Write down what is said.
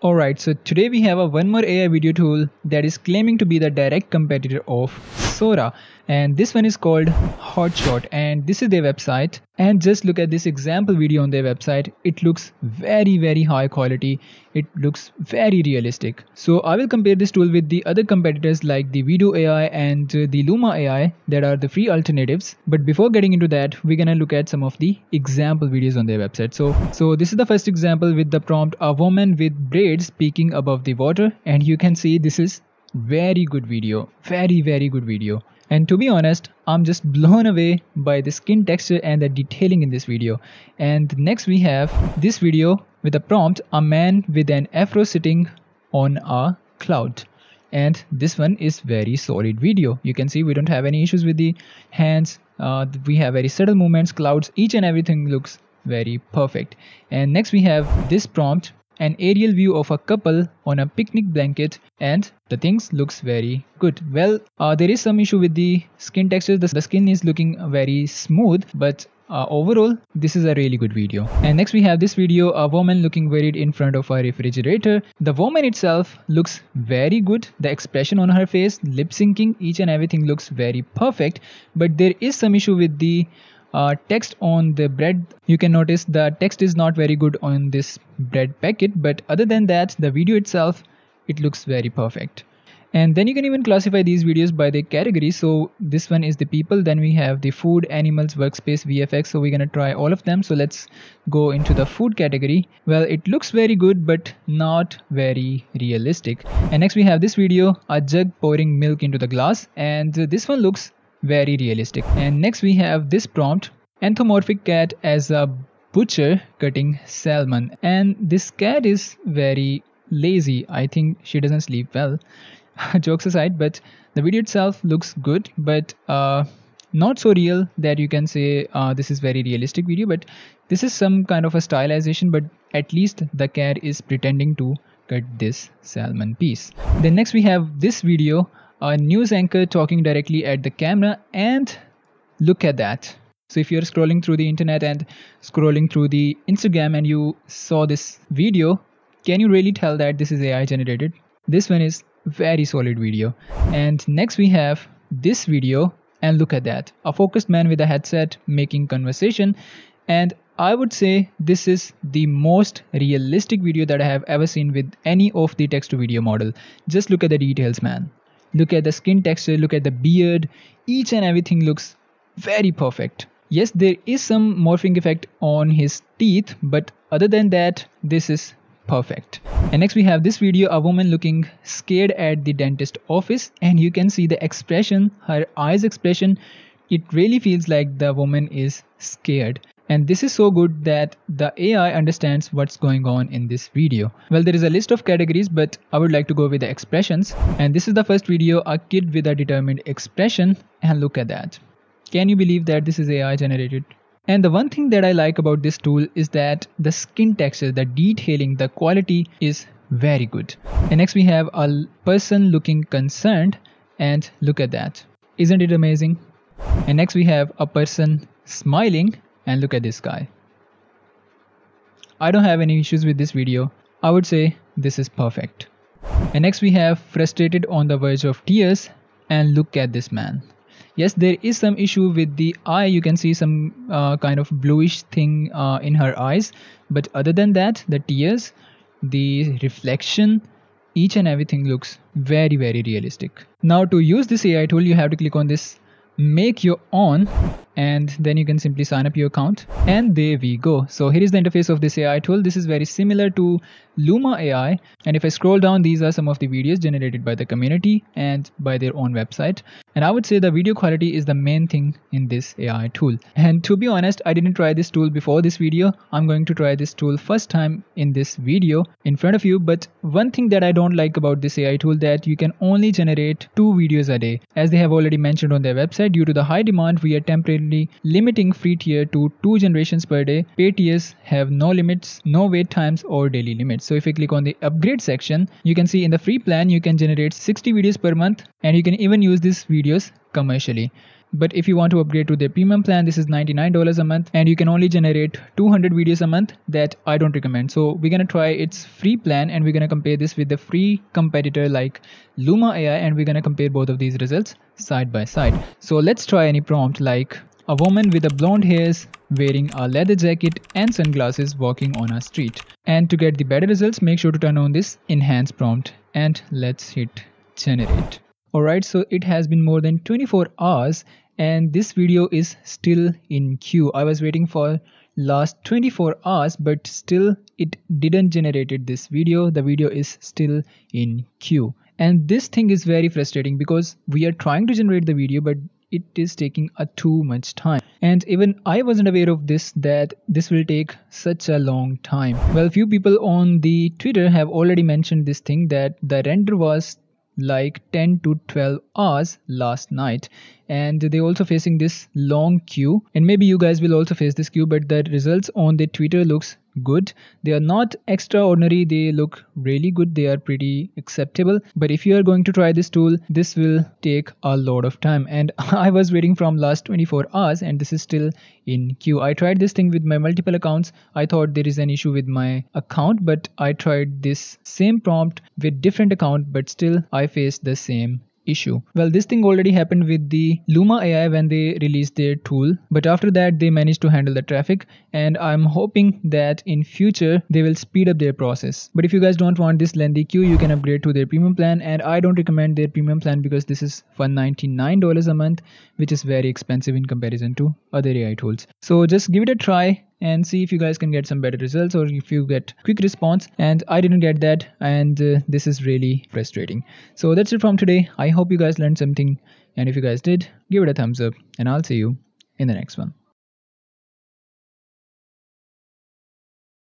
Alright, so today we have a one more AI video tool that is claiming to be the direct competitor of Sora and this one is called Hotshot and this is their website. And just look at this example video on their website. It looks very very high quality. It looks very realistic. So I will compare this tool with the other competitors like the Vidu AI and the Luma AI that are the free alternatives. But before getting into that we're gonna look at some of the example videos on their website. So so this is the first example with the prompt a woman with braids peeking above the water and you can see this is very good video very very good video. And to be honest i'm just blown away by the skin texture and the detailing in this video. And next we have this video with a prompt a man with an afro sitting on a cloud. And this one is very solid video. You can see we don't have any issues with the hands. Uh, we have very subtle movements clouds each and everything looks very perfect. And next we have this prompt an aerial view of a couple on a picnic blanket and the things looks very good. Well uh, there is some issue with the skin texture the, the skin is looking very smooth but uh, overall this is a really good video. And next we have this video a woman looking worried in front of a refrigerator. The woman itself looks very good. The expression on her face lip syncing each and everything looks very perfect. But there is some issue with the uh, text on the bread you can notice the text is not very good on this bread packet but other than that the video itself it looks very perfect. And then you can even classify these videos by the category. So this one is the people then we have the food animals workspace vfx so we're gonna try all of them. So let's go into the food category. Well it looks very good but not very realistic. And next we have this video a jug pouring milk into the glass. And this one looks very realistic. And next we have this prompt anthropomorphic cat as a butcher cutting salmon. And this cat is very lazy. I think she doesn't sleep well. Jokes aside but the video itself looks good but uh, not so real that you can say uh, this is very realistic video but this is some kind of a stylization but at least the cat is pretending to cut this salmon piece. Then next we have this video a news anchor talking directly at the camera and look at that. So if you're scrolling through the internet and scrolling through the instagram and you saw this video can you really tell that this is ai generated? This one is very solid video. And next we have this video and look at that. A focused man with a headset making conversation. And I would say this is the most realistic video that I have ever seen with any of the text to video model. Just look at the details, man look at the skin texture look at the beard. Each and everything looks very perfect. Yes there is some morphing effect on his teeth but other than that this is perfect. And next we have this video a woman looking scared at the dentist office and you can see the expression her eyes expression. It really feels like the woman is scared and this is so good that the AI understands what's going on in this video. Well, there is a list of categories, but I would like to go with the expressions. And this is the first video, a kid with a determined expression. And look at that. Can you believe that this is AI generated? And the one thing that I like about this tool is that the skin texture, the detailing, the quality is very good. And next we have a person looking concerned and look at that. Isn't it amazing? And next we have a person smiling and look at this guy. I don't have any issues with this video. I would say this is perfect. And next we have frustrated on the verge of tears and look at this man. Yes, there is some issue with the eye. You can see some uh, kind of bluish thing uh, in her eyes. But other than that, the tears, the reflection, each and everything looks very, very realistic. Now to use this AI tool, you have to click on this make your own and then you can simply sign up your account. And there we go. So here is the interface of this AI tool. This is very similar to Luma AI and if I scroll down these are some of the videos generated by the community and by their own website. And I would say the video quality is the main thing in this AI tool. And to be honest I didn't try this tool before this video. I'm going to try this tool first time in this video in front of you. But one thing that I don't like about this AI tool that you can only generate two videos a day. As they have already mentioned on their website due to the high demand we are temporarily limiting free tier to two generations per day. Pay tiers have no limits, no wait times or daily limits. So if you click on the upgrade section, you can see in the free plan you can generate 60 videos per month and you can even use these videos commercially. but if you want to upgrade to their premium plan this is $99 a month and you can only generate 200 videos a month that i don't recommend so we're gonna try its free plan and we're gonna compare this with the free competitor like luma ai and we're gonna compare both of these results side by side so let's try any prompt like a woman with a blonde hairs wearing a leather jacket and sunglasses walking on a street. And to get the better results make sure to turn on this enhance prompt and let's hit generate. Alright so it has been more than 24 hours and this video is still in queue. I was waiting for last 24 hours but still it didn't generated this video. The video is still in queue. And this thing is very frustrating because we are trying to generate the video but it is taking a too much time. And even i wasn't aware of this that this will take such a long time. Well few people on the twitter have already mentioned this thing that the render was like 10 to 12 hours last night. And they also facing this long queue. And maybe you guys will also face this queue but the results on the twitter looks good. They are not extraordinary. They look really good. They are pretty acceptable. But if you are going to try this tool this will take a lot of time. And i was waiting from last 24 hours and this is still in queue. I tried this thing with my multiple accounts. I thought there is an issue with my account but i tried this same prompt with different account but still i faced the same issue. Well, this thing already happened with the Luma AI when they released their tool, but after that they managed to handle the traffic and I'm hoping that in future they will speed up their process. But if you guys don't want this lengthy queue, you can upgrade to their premium plan and I don't recommend their premium plan because this is $199 a month, which is very expensive in comparison to other AI tools. So just give it a try and see if you guys can get some better results or if you get quick response. And i didn't get that and uh, this is really frustrating. So that's it from today. I hope you guys learned something and if you guys did give it a thumbs up and i'll see you in the next one